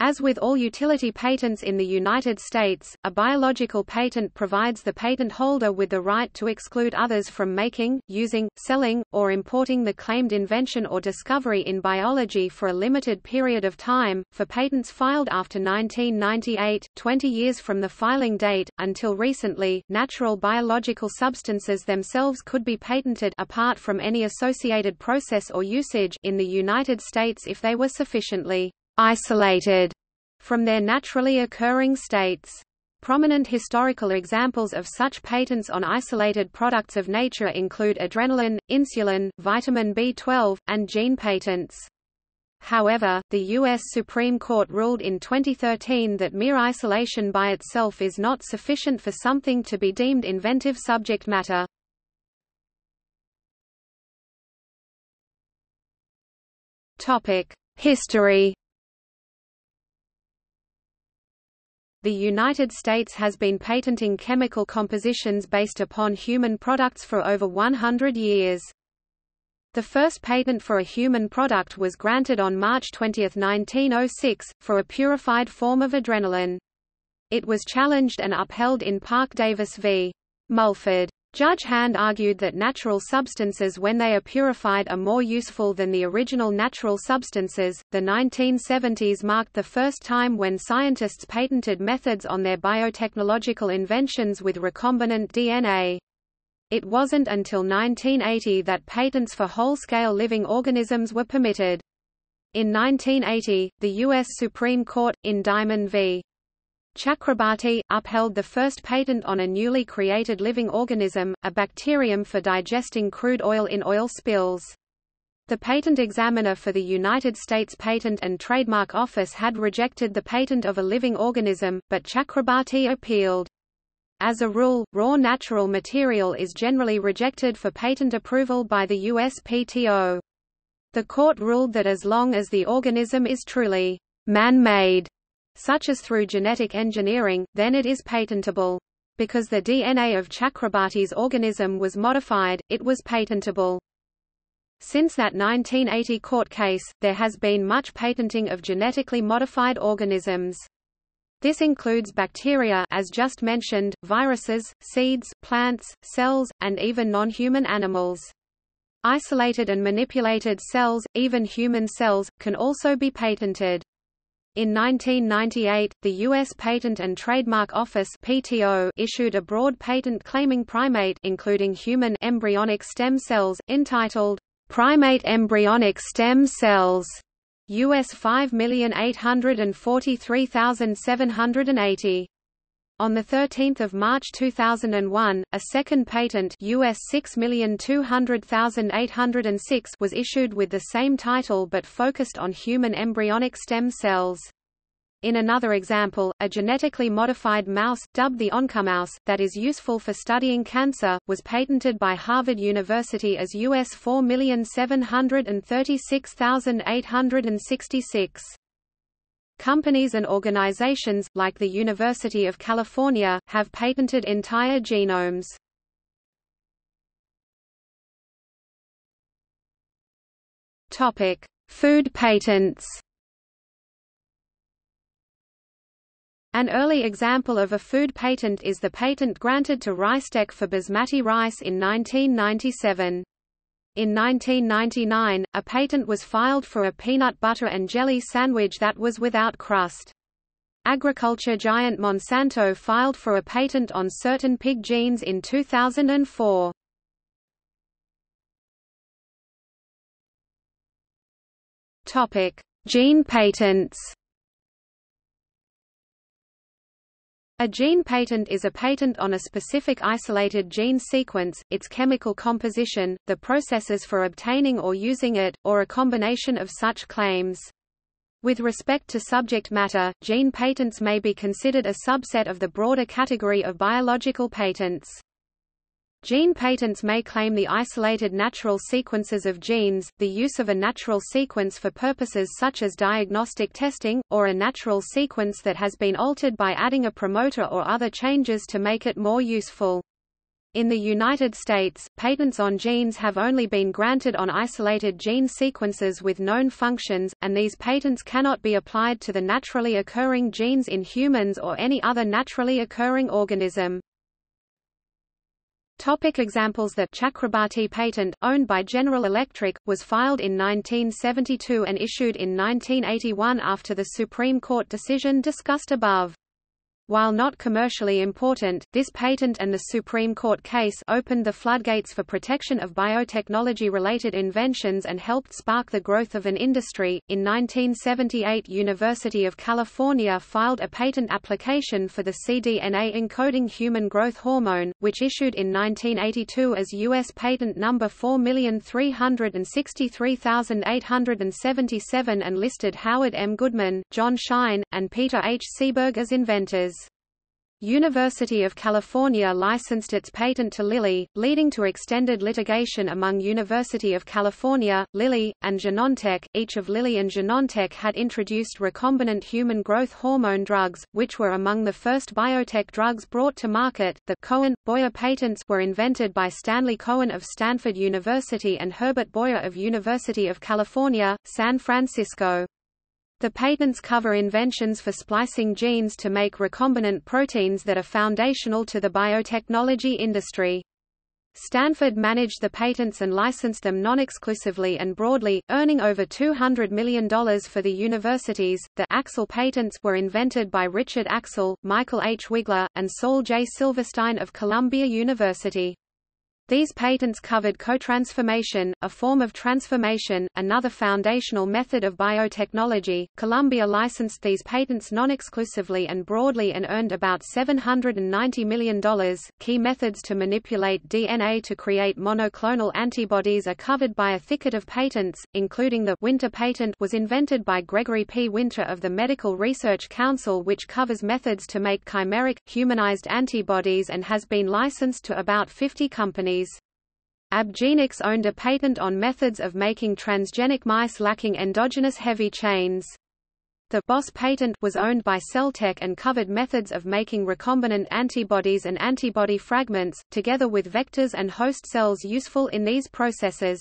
As with all utility patents in the United States, a biological patent provides the patent holder with the right to exclude others from making, using, selling, or importing the claimed invention or discovery in biology for a limited period of time. For patents filed after 1998, 20 years from the filing date, until recently, natural biological substances themselves could be patented apart from any associated process or usage in the United States if they were sufficiently isolated from their naturally occurring states. Prominent historical examples of such patents on isolated products of nature include adrenaline, insulin, vitamin B12, and gene patents. However, the U.S. Supreme Court ruled in 2013 that mere isolation by itself is not sufficient for something to be deemed inventive subject matter. History The United States has been patenting chemical compositions based upon human products for over 100 years. The first patent for a human product was granted on March 20, 1906, for a purified form of adrenaline. It was challenged and upheld in Parke-Davis v. Mulford. Judge Hand argued that natural substances when they are purified are more useful than the original natural substances. The 1970s marked the first time when scientists patented methods on their biotechnological inventions with recombinant DNA. It wasn't until 1980 that patents for whole-scale living organisms were permitted. In 1980, the U.S. Supreme Court, in Diamond v. Chakrabarti, upheld the first patent on a newly created living organism, a bacterium for digesting crude oil in oil spills. The patent examiner for the United States Patent and Trademark Office had rejected the patent of a living organism, but Chakrabarti appealed. As a rule, raw natural material is generally rejected for patent approval by the USPTO. The court ruled that as long as the organism is truly man-made, such as through genetic engineering, then it is patentable. Because the DNA of Chakrabarti's organism was modified, it was patentable. Since that 1980 court case, there has been much patenting of genetically modified organisms. This includes bacteria as just mentioned, viruses, seeds, plants, cells, and even non-human animals. Isolated and manipulated cells, even human cells, can also be patented. In 1998, the U.S. Patent and Trademark Office (PTO) issued a broad patent claiming primate, including human embryonic stem cells, entitled "Primate Embryonic Stem Cells." US 5843780. On 13 March 2001, a second patent US 6200806 was issued with the same title but focused on human embryonic stem cells. In another example, a genetically modified mouse, dubbed the oncomouse, that is useful for studying cancer, was patented by Harvard University as US 4736866. Companies and organizations, like the University of California, have patented entire genomes. Topic: Food patents. An early example of a food patent is the patent granted to RiceTec for basmati rice in 1997. In 1999, a patent was filed for a peanut butter and jelly sandwich that was without crust. Agriculture giant Monsanto filed for a patent on certain pig genes in 2004. Topic: Gene patents. A gene patent is a patent on a specific isolated gene sequence, its chemical composition, the processes for obtaining or using it, or a combination of such claims. With respect to subject matter, gene patents may be considered a subset of the broader category of biological patents. Gene patents may claim the isolated natural sequences of genes, the use of a natural sequence for purposes such as diagnostic testing, or a natural sequence that has been altered by adding a promoter or other changes to make it more useful. In the United States, patents on genes have only been granted on isolated gene sequences with known functions, and these patents cannot be applied to the naturally occurring genes in humans or any other naturally occurring organism. Topic examples The Chakrabarti patent, owned by General Electric, was filed in 1972 and issued in 1981 after the Supreme Court decision discussed above. While not commercially important, this patent and the Supreme Court case opened the floodgates for protection of biotechnology-related inventions and helped spark the growth of an industry. In 1978, University of California filed a patent application for the cDNA encoding human growth hormone, which issued in 1982 as U.S. Patent Number 4363877 and listed Howard M. Goodman, John Shine, and Peter H. Seeburg as inventors. University of California licensed its patent to Lilly, leading to extended litigation among University of California, Lilly, and Genentech. Each of Lilly and Genentech had introduced recombinant human growth hormone drugs, which were among the first biotech drugs brought to market. The Cohen Boyer patents were invented by Stanley Cohen of Stanford University and Herbert Boyer of University of California, San Francisco. The patents cover inventions for splicing genes to make recombinant proteins that are foundational to the biotechnology industry. Stanford managed the patents and licensed them non-exclusively and broadly, earning over $200 million for the universities. The Axel patents were invented by Richard Axel, Michael H. Wigler, and Saul J. Silverstein of Columbia University. These patents covered cotransformation, a form of transformation, another foundational method of biotechnology. Columbia licensed these patents non-exclusively and broadly and earned about $790 million. Key methods to manipulate DNA to create monoclonal antibodies are covered by a thicket of patents, including the Winter patent was invented by Gregory P. Winter of the Medical Research Council which covers methods to make chimeric, humanized antibodies and has been licensed to about 50 companies. Abgenix owned a patent on methods of making transgenic mice lacking endogenous heavy chains. The Boss patent was owned by Celltech and covered methods of making recombinant antibodies and antibody fragments, together with vectors and host cells useful in these processes.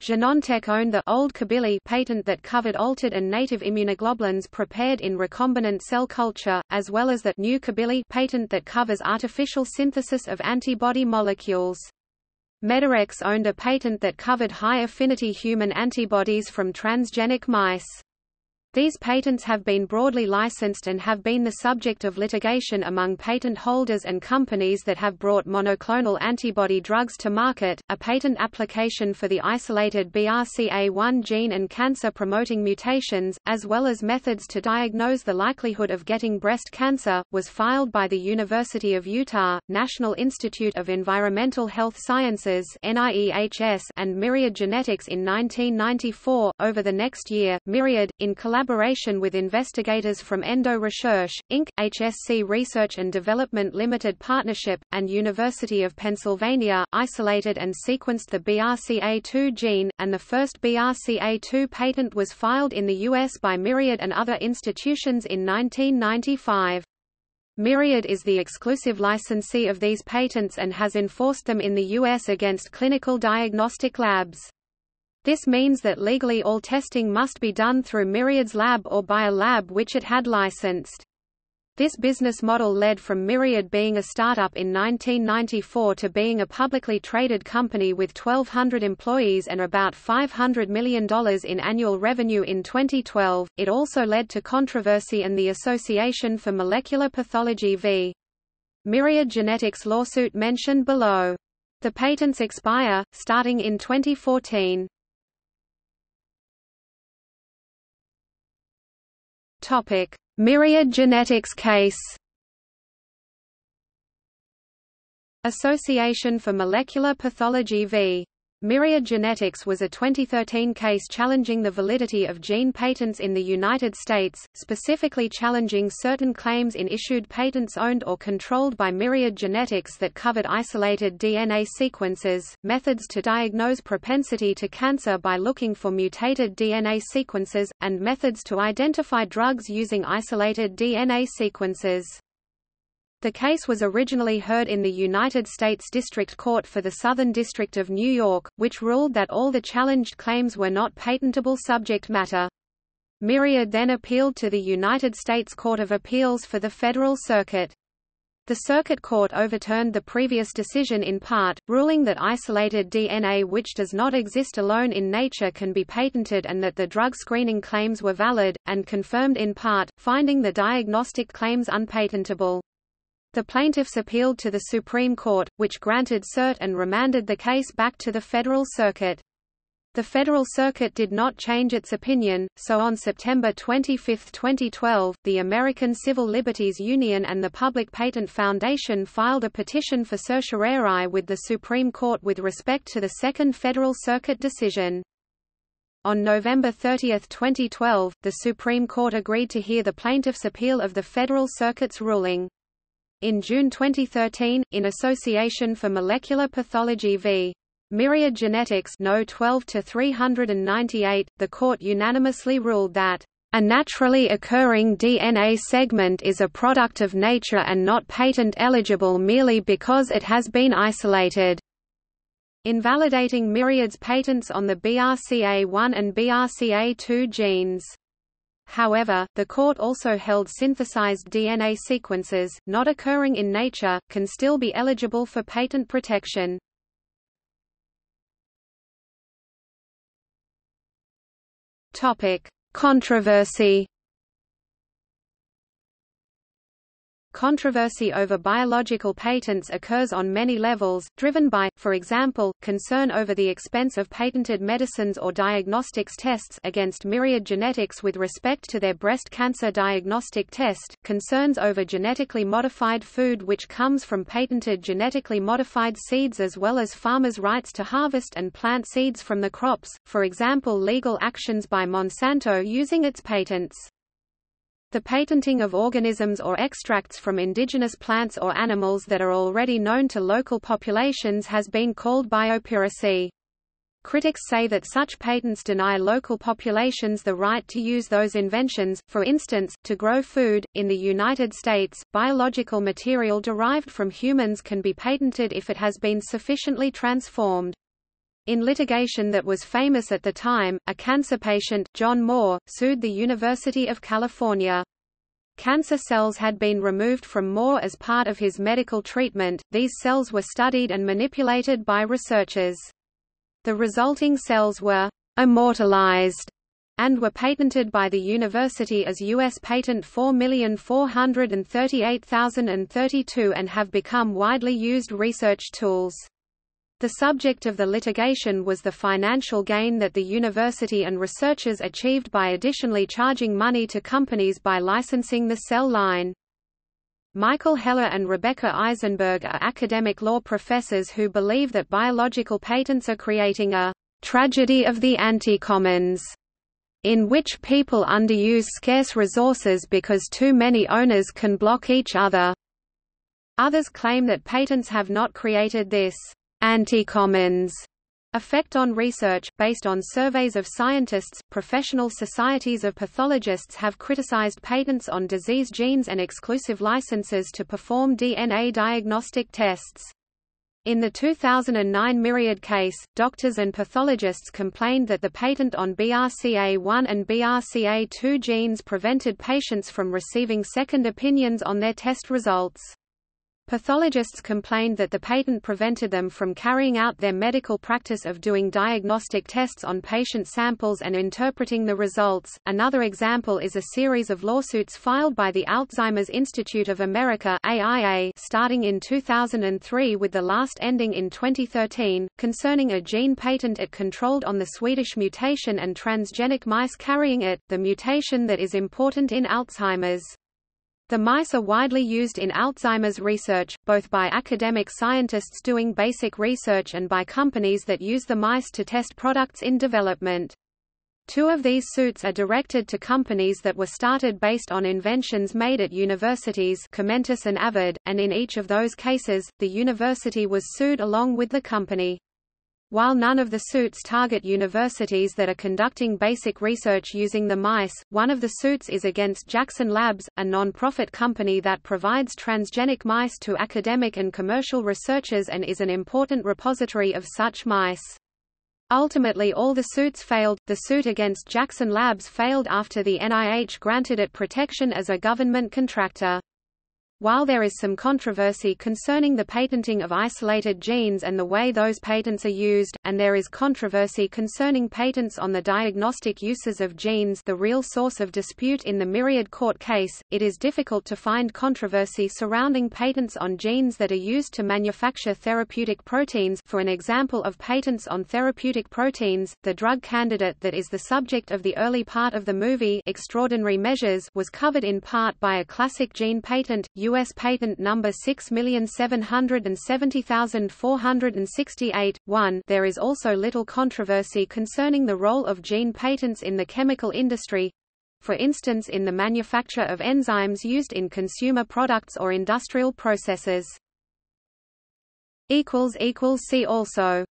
Genentech owned the old Cabilly patent that covered altered and native immunoglobulins prepared in recombinant cell culture, as well as the new Cabilly patent that covers artificial synthesis of antibody molecules. Medarex owned a patent that covered high-affinity human antibodies from transgenic mice. These patents have been broadly licensed and have been the subject of litigation among patent holders and companies that have brought monoclonal antibody drugs to market. A patent application for the isolated BRCA1 gene and cancer-promoting mutations, as well as methods to diagnose the likelihood of getting breast cancer, was filed by the University of Utah, National Institute of Environmental Health Sciences and Myriad Genetics in 1994. Over the next year, Myriad, in collaboration collaboration with investigators from Endorecherche, Inc., HSC Research and Development Limited Partnership, and University of Pennsylvania, isolated and sequenced the BRCA2 gene, and the first BRCA2 patent was filed in the U.S. by Myriad and other institutions in 1995. Myriad is the exclusive licensee of these patents and has enforced them in the U.S. against clinical diagnostic labs. This means that legally all testing must be done through Myriad's lab or by a lab which it had licensed. This business model led from Myriad being a startup in 1994 to being a publicly traded company with 1,200 employees and about $500 million in annual revenue in 2012. It also led to controversy and the Association for Molecular Pathology v. Myriad Genetics lawsuit mentioned below. The patents expire, starting in 2014. Topic: Myriad genetics case. Association for Molecular Pathology v. Myriad Genetics was a 2013 case challenging the validity of gene patents in the United States, specifically challenging certain claims in issued patents owned or controlled by Myriad Genetics that covered isolated DNA sequences, methods to diagnose propensity to cancer by looking for mutated DNA sequences, and methods to identify drugs using isolated DNA sequences. The case was originally heard in the United States District Court for the Southern District of New York, which ruled that all the challenged claims were not patentable subject matter. Myriad then appealed to the United States Court of Appeals for the Federal Circuit. The Circuit Court overturned the previous decision in part, ruling that isolated DNA which does not exist alone in nature can be patented and that the drug screening claims were valid, and confirmed in part, finding the diagnostic claims unpatentable. The plaintiffs appealed to the Supreme Court, which granted cert and remanded the case back to the Federal Circuit. The Federal Circuit did not change its opinion, so on September 25, 2012, the American Civil Liberties Union and the Public Patent Foundation filed a petition for certiorari with the Supreme Court with respect to the Second Federal Circuit decision. On November 30, 2012, the Supreme Court agreed to hear the plaintiff's appeal of the Federal Circuit's ruling. In June 2013, in Association for Molecular Pathology v. Myriad Genetics No 12 to 398, the court unanimously ruled that a naturally occurring DNA segment is a product of nature and not patent eligible merely because it has been isolated. Invalidating Myriad's patents on the BRCA1 and BRCA2 genes. However, the court also held synthesized DNA sequences, not occurring in nature, can still be eligible for patent protection. Topic: Controversy Controversy over biological patents occurs on many levels, driven by, for example, concern over the expense of patented medicines or diagnostics tests against Myriad Genetics with respect to their breast cancer diagnostic test, concerns over genetically modified food which comes from patented genetically modified seeds as well as farmers' rights to harvest and plant seeds from the crops, for example legal actions by Monsanto using its patents. The patenting of organisms or extracts from indigenous plants or animals that are already known to local populations has been called biopiracy. Critics say that such patents deny local populations the right to use those inventions, for instance, to grow food. In the United States, biological material derived from humans can be patented if it has been sufficiently transformed. In litigation that was famous at the time, a cancer patient, John Moore, sued the University of California. Cancer cells had been removed from Moore as part of his medical treatment, these cells were studied and manipulated by researchers. The resulting cells were immortalized and were patented by the university as U.S. Patent 4438032 and have become widely used research tools. The subject of the litigation was the financial gain that the university and researchers achieved by additionally charging money to companies by licensing the cell line. Michael Heller and Rebecca Eisenberg are academic law professors who believe that biological patents are creating a tragedy of the anti-commons, in which people underuse scarce resources because too many owners can block each other. Others claim that patents have not created this anti-commons effect on research, based on surveys of scientists, professional societies of pathologists have criticized patents on disease genes and exclusive licenses to perform DNA diagnostic tests. In the 2009 Myriad case, doctors and pathologists complained that the patent on BRCA1 and BRCA2 genes prevented patients from receiving second opinions on their test results. Pathologists complained that the patent prevented them from carrying out their medical practice of doing diagnostic tests on patient samples and interpreting the results. Another example is a series of lawsuits filed by the Alzheimer's Institute of America (AIA) starting in 2003 with the last ending in 2013, concerning a gene patent it controlled on the Swedish mutation and transgenic mice carrying it, the mutation that is important in Alzheimer's. The mice are widely used in Alzheimer's research, both by academic scientists doing basic research and by companies that use the mice to test products in development. Two of these suits are directed to companies that were started based on inventions made at universities Comentis and Avid, and in each of those cases, the university was sued along with the company. While none of the suits target universities that are conducting basic research using the mice, one of the suits is against Jackson Labs, a non-profit company that provides transgenic mice to academic and commercial researchers and is an important repository of such mice. Ultimately all the suits failed, the suit against Jackson Labs failed after the NIH granted it protection as a government contractor. While there is some controversy concerning the patenting of isolated genes and the way those patents are used, and there is controversy concerning patents on the diagnostic uses of genes the real source of dispute in the Myriad court case, it is difficult to find controversy surrounding patents on genes that are used to manufacture therapeutic proteins. For an example of patents on therapeutic proteins, the drug candidate that is the subject of the early part of the movie Extraordinary Measures was covered in part by a classic gene patent, U.S. Patent Number 6770468. 1 There is also little controversy concerning the role of gene patents in the chemical industry, for instance in the manufacture of enzymes used in consumer products or industrial processes. See also